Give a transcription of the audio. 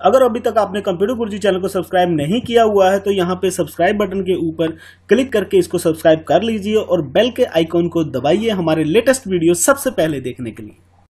अगर अभी तक आपने कंप्यूटर गुरुजी चैनल को सब्सक्राइब नहीं किया हुआ है तो यहाँ पे सब्सक्राइब बटन के ऊपर क्लिक करके इसको सब्सक्राइब कर लीजिए और बेल के आइकॉन को दबाइए हमारे लेटेस्ट वीडियो सबसे पहले देखने के लिए।